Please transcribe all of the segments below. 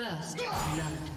First.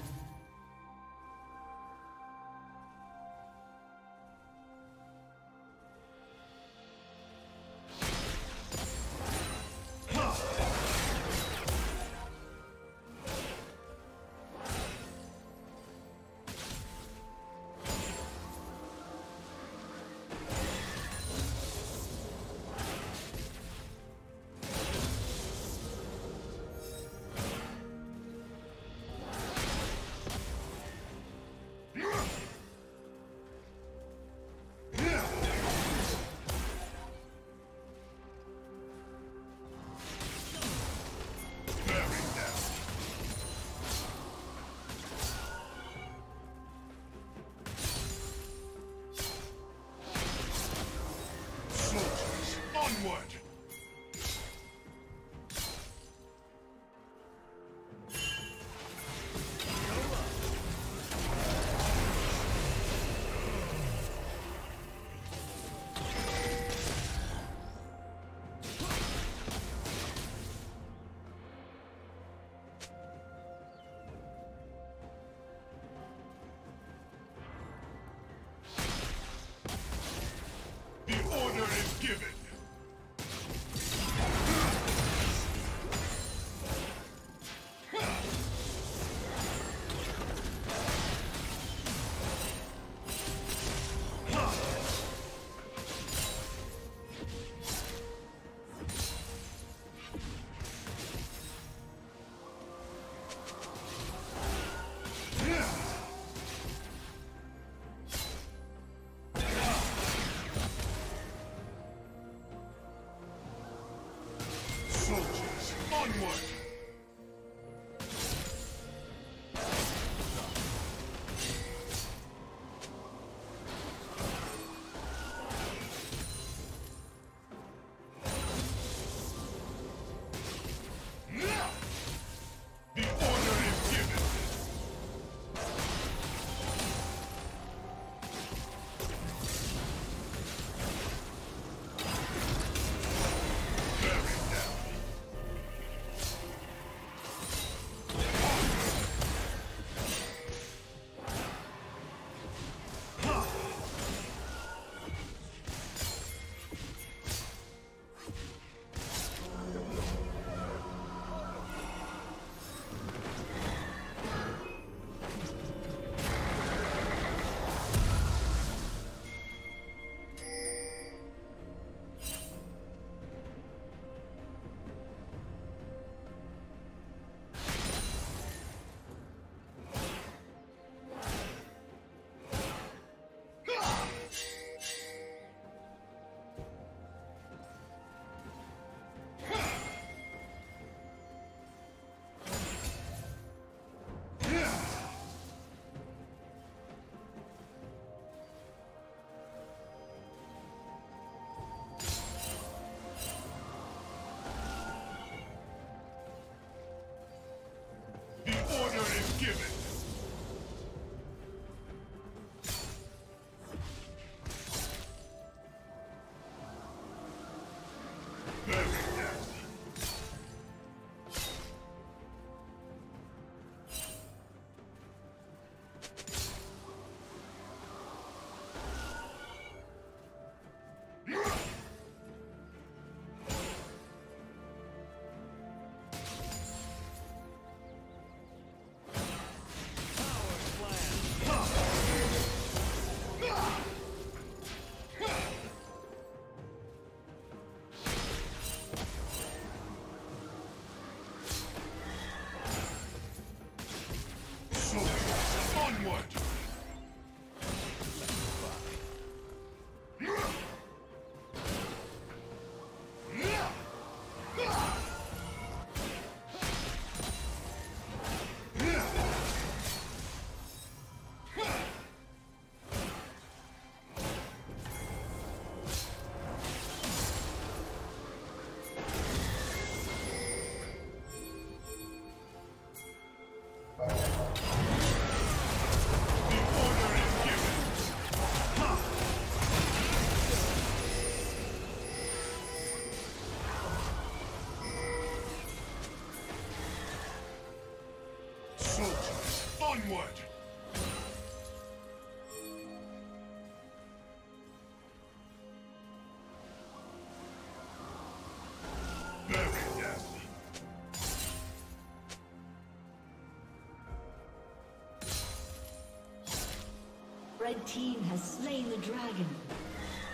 The red team has slain the dragon.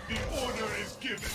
The order is given.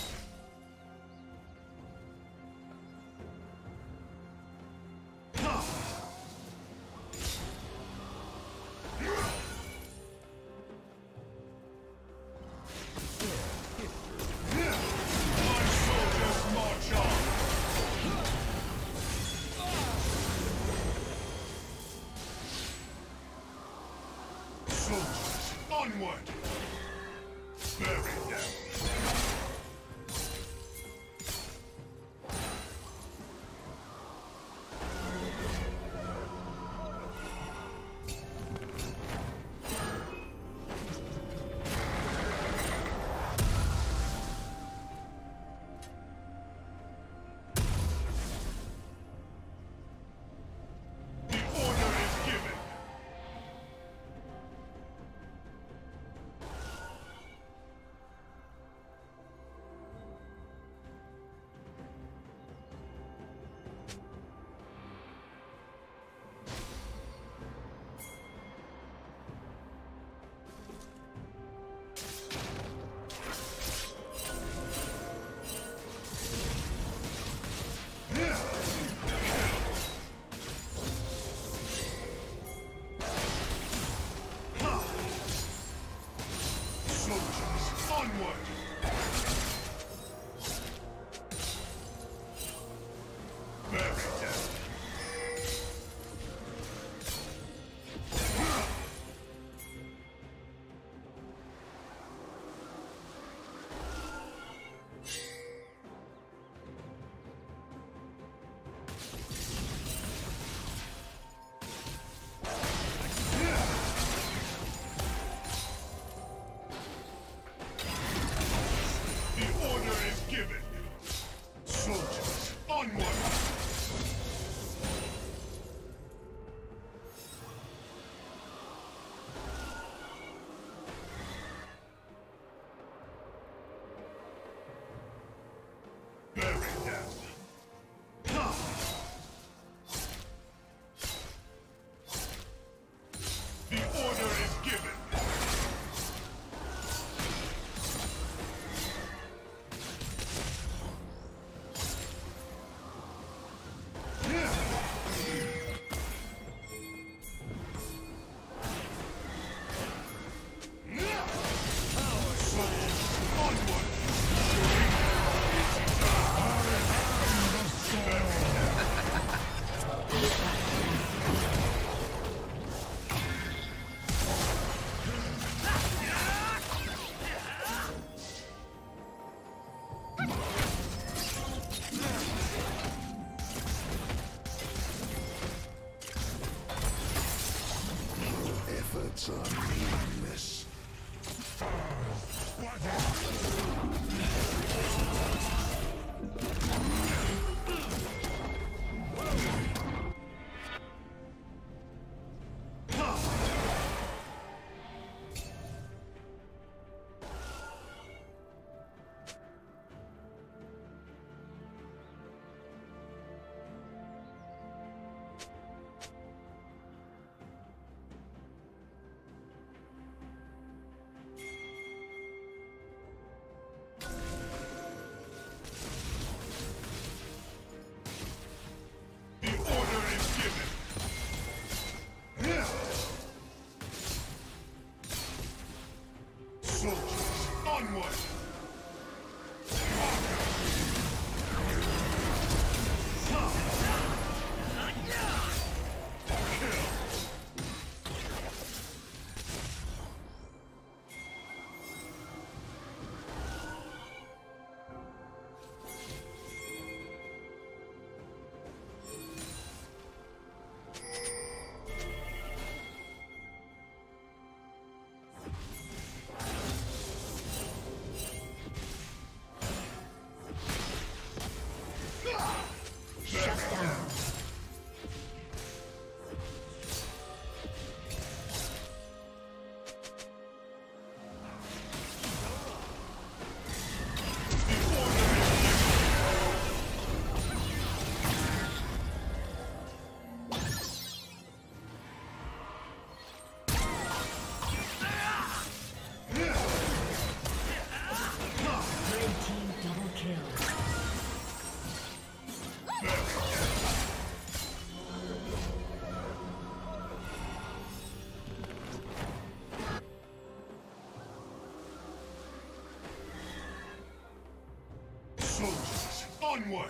Onward!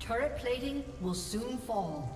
Turret plating will soon fall.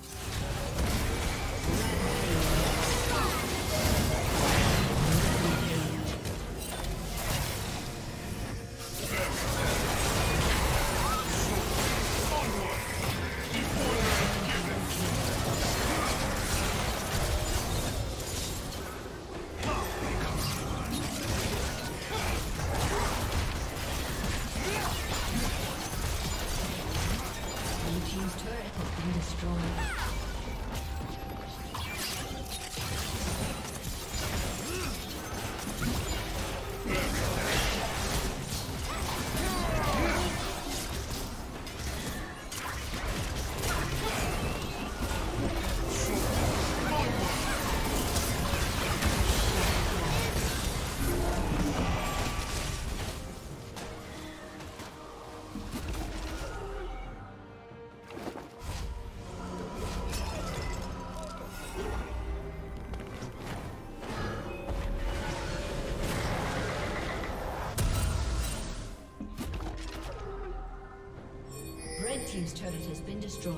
Turret has been destroyed.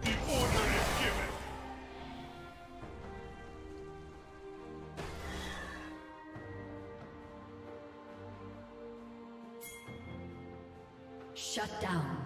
The order is given! Shut down.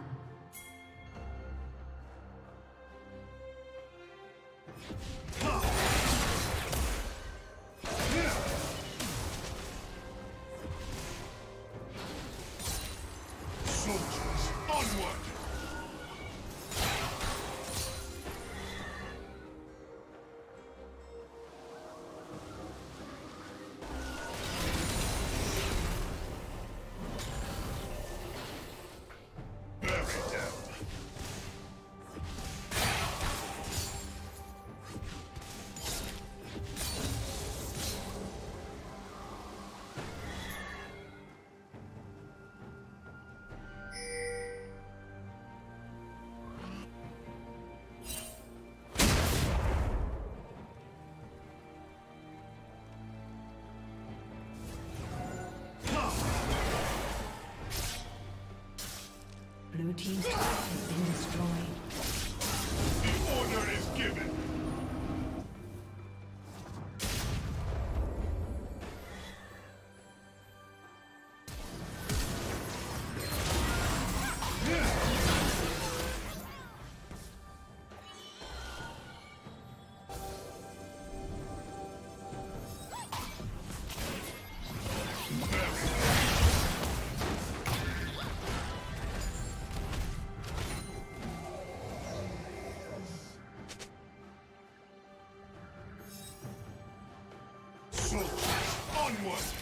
Onward!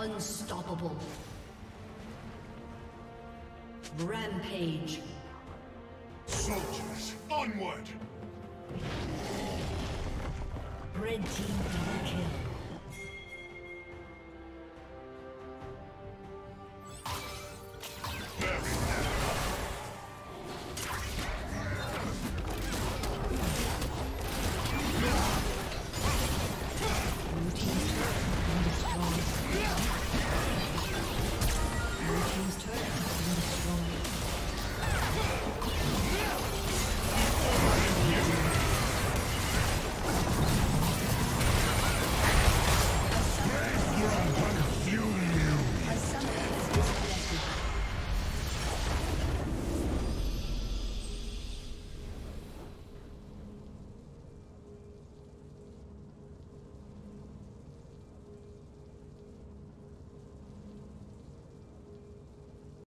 Unstoppable. Rampage. Soldiers, onward! Red team